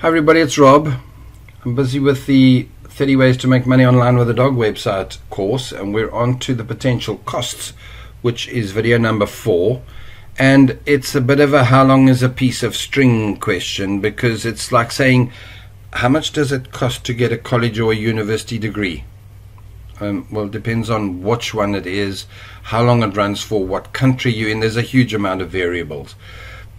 Hi everybody, it's Rob. I'm busy with the 30 Ways to Make Money Online with a Dog website course, and we're on to the potential costs, which is video number four. And it's a bit of a how long is a piece of string question because it's like saying, how much does it cost to get a college or a university degree? Um, well, it depends on which one it is, how long it runs for, what country you're in. There's a huge amount of variables.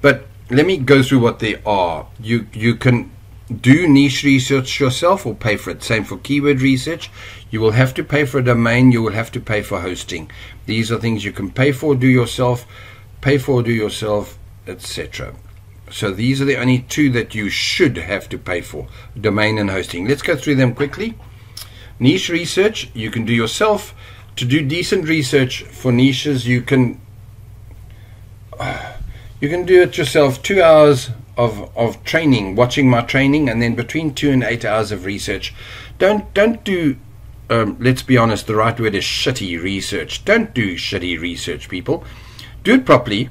But let me go through what they are. You you can do niche research yourself or pay for it. Same for keyword research. You will have to pay for a domain. You will have to pay for hosting. These are things you can pay for, do yourself, pay for, do yourself, etc. So these are the only two that you should have to pay for: domain and hosting. Let's go through them quickly. Niche research you can do yourself. To do decent research for niches, you can. You can do it yourself. Two hours of, of training, watching my training, and then between two and eight hours of research. Don't don't do. Um, let's be honest. The right word is shitty research. Don't do shitty research, people. Do it properly,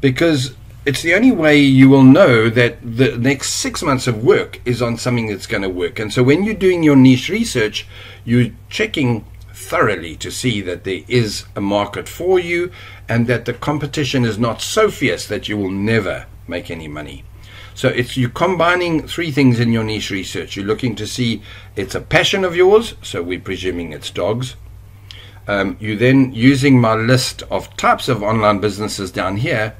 because it's the only way you will know that the next six months of work is on something that's going to work. And so when you're doing your niche research, you're checking thoroughly to see that there is a market for you and that the competition is not so fierce that you will never make any money. So it's you combining three things in your niche research. You're looking to see it's a passion of yours, so we're presuming it's dogs. Um, you then using my list of types of online businesses down here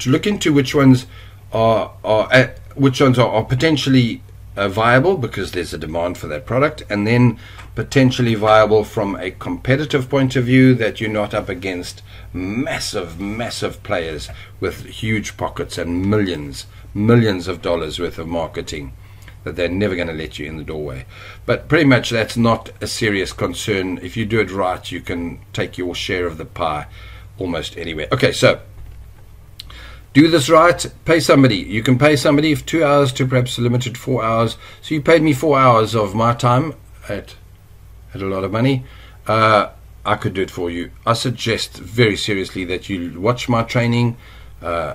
to look into which ones are are uh, which ones are, are potentially uh, viable because there's a demand for that product, and then potentially viable from a competitive point of view that you're not up against massive, massive players with huge pockets and millions, millions of dollars worth of marketing that they're never going to let you in the doorway. But pretty much that's not a serious concern. If you do it right, you can take your share of the pie almost anywhere. Okay, so do this right, pay somebody. You can pay somebody for two hours to perhaps a limited four hours. So you paid me four hours of my time at at a lot of money. Uh, I could do it for you. I suggest very seriously that you watch my training. Uh,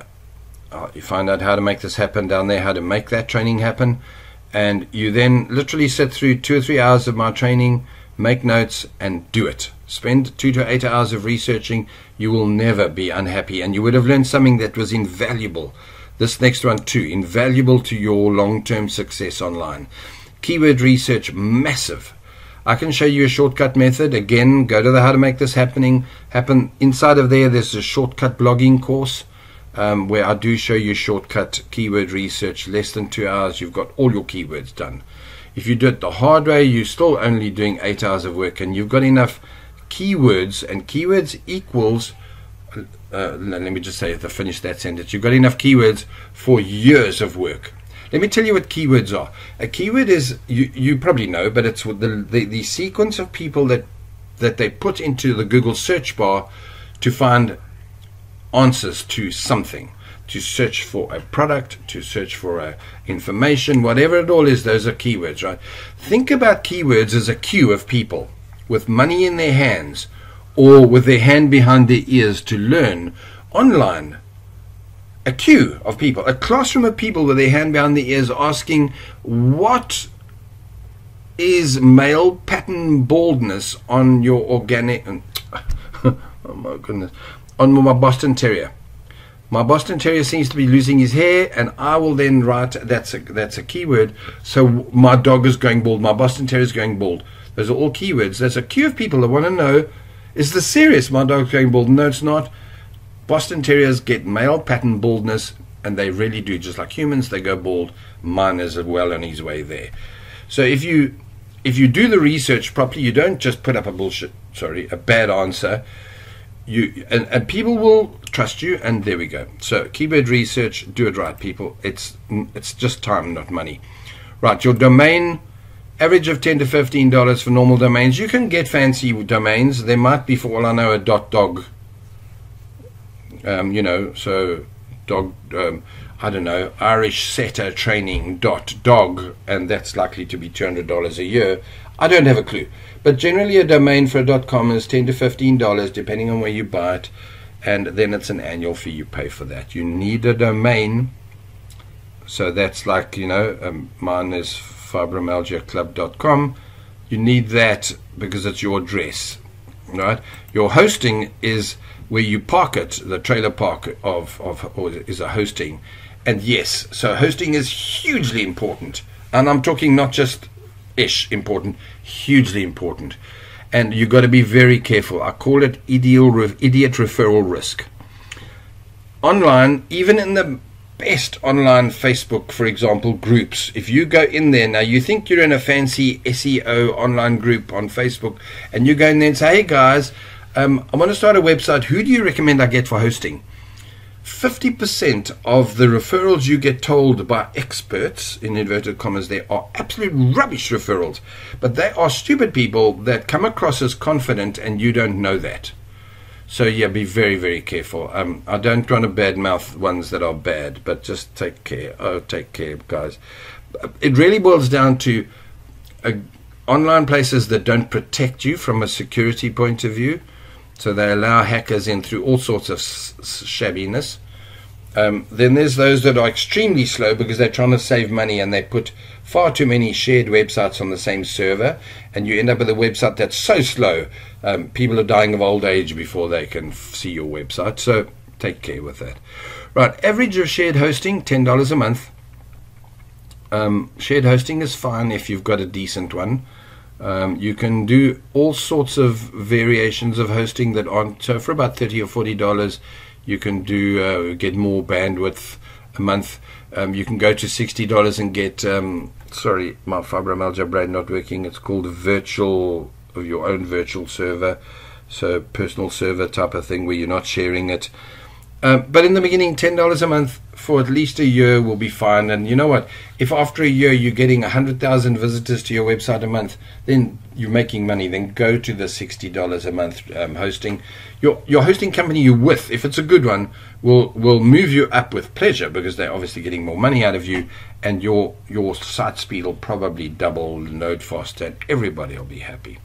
uh, you find out how to make this happen down there, how to make that training happen, and you then literally sit through two or three hours of my training, make notes, and do it. Spend two to eight hours of researching. You will never be unhappy, and you would have learned something that was invaluable. This next one, too, invaluable to your long term success online. Keyword research, massive. I can show you a shortcut method. Again, go to the How to Make This Happening happen. Inside of there, there's a shortcut blogging course um, where I do show you shortcut keyword research. Less than two hours, you've got all your keywords done. If you do it the hard way, you're still only doing eight hours of work, and you've got enough keywords, and keywords equals. Uh, let me just say to finish that sentence. You've got enough keywords for years of work. Let me tell you what keywords are. A keyword is you, you probably know, but it's the, the the sequence of people that that they put into the Google search bar to find answers to something to search for a product, to search for a information, whatever it all is, those are keywords, right? Think about keywords as a queue of people with money in their hands or with their hand behind their ears to learn online. A queue of people, a classroom of people with their hand behind their ears asking, What is male pattern baldness on your organic. oh my goodness. On my Boston Terrier? My Boston Terrier seems to be losing his hair, and I will then write that's a that's a keyword. So my dog is going bald. My Boston Terrier is going bald. Those are all keywords. There's a queue of people that want to know: Is this serious? My dog's going bald. No, it's not. Boston Terriers get male pattern baldness, and they really do. Just like humans, they go bald. Mine is well on his way there. So if you if you do the research properly, you don't just put up a bullshit. Sorry, a bad answer. You and, and people will trust you, and there we go. So keyword research, do it right, people. It's it's just time, not money. Right, your domain average of ten to fifteen dollars for normal domains. You can get fancy domains. There might be, for all I know, a dot dog. Um, you know, so dog. Um, I don't know, Irish setter training dot dog, and that's likely to be two hundred dollars a year. I don't have a clue, but generally a domain for a dot com is ten to fifteen dollars, depending on where you buy it, and then it's an annual fee you pay for that. You need a domain So that's like, you know, um, mine is fibromyalgiaclub.com. You need that because it's your address, right? Your hosting is where you park it, the trailer park of, of or is a hosting. And yes, so hosting is hugely important. And I'm talking not just ish important, hugely important. And you've got to be very careful. I call it idiot referral risk. Online, even in the best online Facebook, for example, groups. If you go in there now, you think you're in a fancy SEO online group on Facebook, and you go in there and say, "Hey guys, um, I want to start a website. Who do you recommend I get for hosting?" 50% of the referrals you get told by experts, in inverted commas, there are absolute rubbish referrals. But they are stupid people that come across as confident and you don't know that. So yeah, be very very careful. Um, I don't want to badmouth ones that are bad, but just take care. Oh, take care, guys. It really boils down to uh, online places that don't protect you from a security point of view. So they allow hackers in through all sorts of shabbiness. Um, then there's those that are extremely slow because they're trying to save money and they put far too many shared websites on the same server, and you end up with a website that's so slow. Um, people are dying of old age before they can see your website. So take care with that. Right, average of shared hosting ten dollars a month. Um, shared hosting is fine if you've got a decent one. Um, you can do all sorts of variations of hosting that aren't so for about thirty or forty dollars you can do uh, get more bandwidth a month. Um, you can go to sixty dollars and get. Um, sorry, my fibromyalgia brain not working. It's called virtual of your own virtual server, so personal server type of thing where you're not sharing it. Um, but in the beginning, ten dollars a month for at least a year will be fine. And you know what? If after a year you're getting hundred thousand visitors to your website a month, then you're making money. Then go to the sixty dollars a month um, hosting. Your your hosting company you're with, if it's a good one, will will move you up with pleasure because they're obviously getting more money out of you, and your your site speed will probably double, load faster, and everybody will be happy.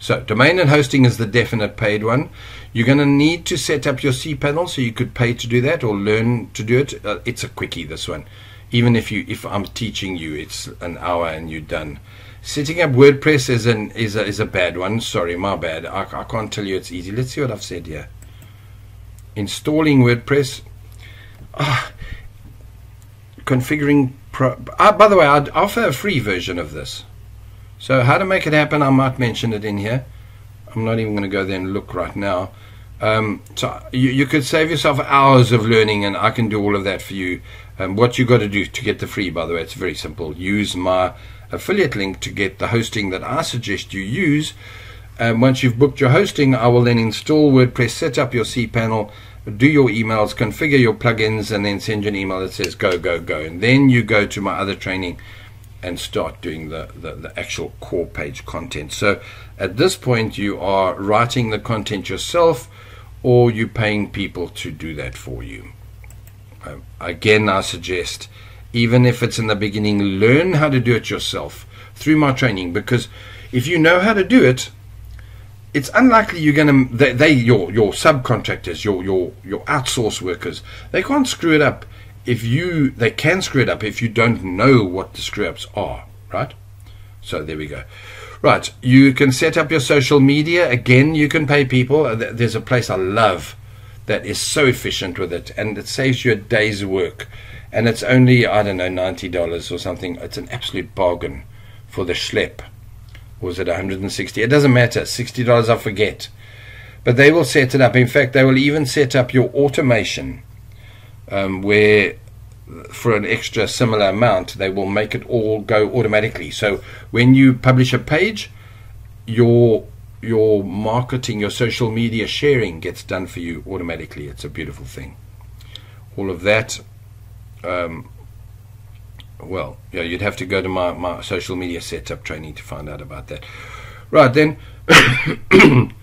So domain and hosting is the definite paid one. You're going to need to set up your cPanel, so you could pay to do that or learn to do it. Uh, it's a quickie, this one. Even if you, if I'm teaching you, it's an hour and you're done. Setting up WordPress is an is a, is a bad one. Sorry, my bad. I, I can't tell you it's easy. Let's see what I've said here. Installing WordPress. Ah, configuring. Pro, ah, by the way, I'd offer a free version of this. So how to make it happen? I might mention it in here. I'm not even going to go there and look right now. Um, so you, you, could save yourself hours of learning, and I can do all of that for you. Um, what you got to do to get the free, by the way, it's very simple. Use my affiliate link to get the hosting that I suggest you use. Um, once you've booked your hosting, I will then install WordPress, set up your cPanel, do your emails, configure your plugins, and then send you an email that says go, go, go. And then you go to my other training and start doing the, the, the, actual core page content. So at this point, you are writing the content yourself or you're paying people to do that for you. Um, again, I suggest, even if it's in the beginning, learn how to do it yourself through my training because if you know how to do it, it's unlikely you're going to they, they your your subcontractors your your your outsource workers they can't screw it up if you they can screw it up if you don't know what the screw ups are, right? So there we go. Right, you can set up your social media. Again, you can pay people. Uh, there's a place I love that is so efficient with it, and it saves you a day's work. And it's only I don't know ninety dollars or something. It's an absolute bargain for the schlep. Was it 160? It doesn't matter. Sixty dollars, I forget. But they will set it up. In fact, they will even set up your automation um, where for an extra similar amount they will make it all go automatically. So when you publish a page your your marketing your social media sharing gets done for you automatically. It's a beautiful thing. All of that um, well yeah you'd have to go to my, my social media setup training to find out about that. Right then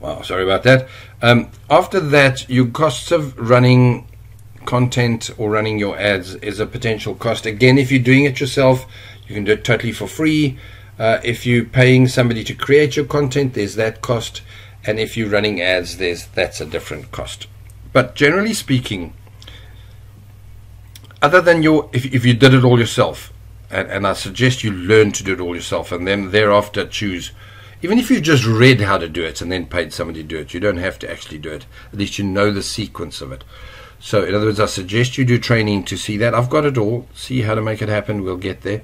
Wow, sorry about that. Um, after that, your costs of running content or running your ads is a potential cost. Again, if you're doing it yourself, you can do it totally for free. Uh, if you're paying somebody to create your content, there's that cost. And if you're running ads, there's that's a different cost. But generally speaking, other than your if, if you did it all yourself and, and i suggest you learn to do it all yourself and then thereafter choose even if you just read how to do it and then paid somebody to do it you don't have to actually do it. At least you know the sequence of it. So in other words i suggest you do training to see that. I've got it all. See how to make it happen. We'll get there.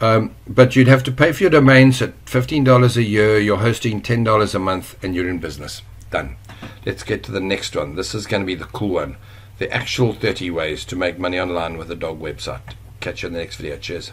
Um, but you'd have to pay for your domains at $15 a year. You're hosting $10 a month and you're in business. Done. Let's get to the next one. This is going to be the cool one. The actual 30 ways to make money online with a dog website. Catch you in the next video. Cheers.